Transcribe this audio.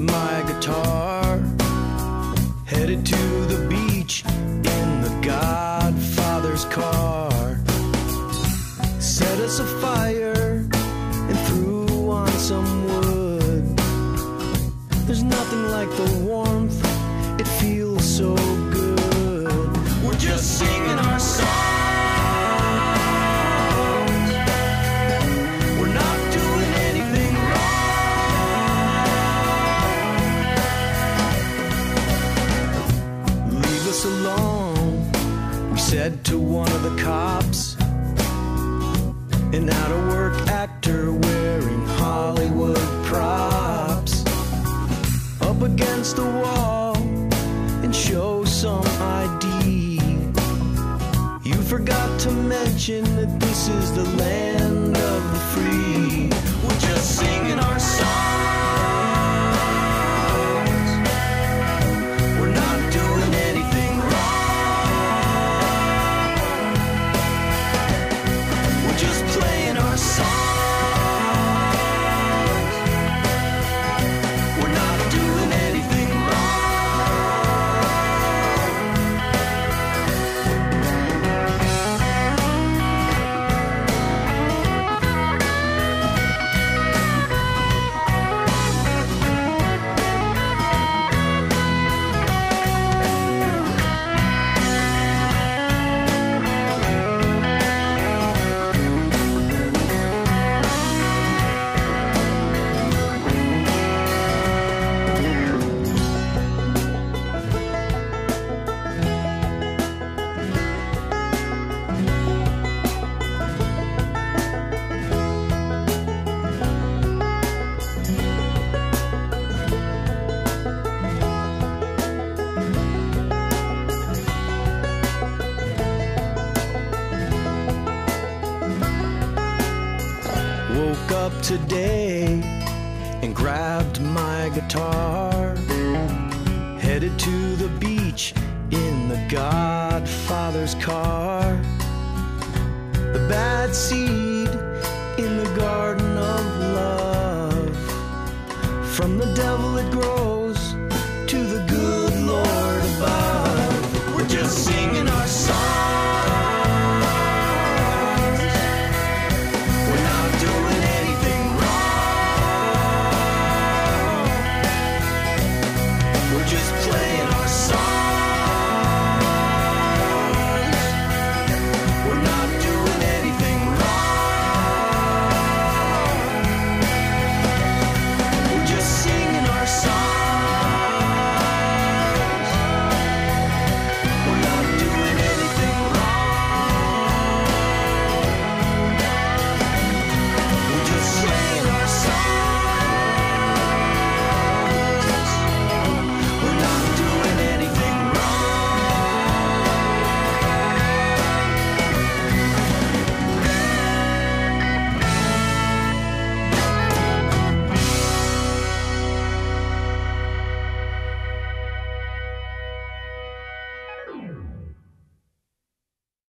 my guitar, headed to the beach in the Godfather's car. Set us afire and threw on some wood. There's nothing like the warmth, it feels so good. We're just singing our songs. Said to one of the cops. An out of work actor wearing Hollywood props. Up against the wall and show some ID. You forgot to mention that this is the land up today and grabbed my guitar. Headed to the beach in the Godfather's car. The bad seed in the garden of love. From the devil it grows just playing.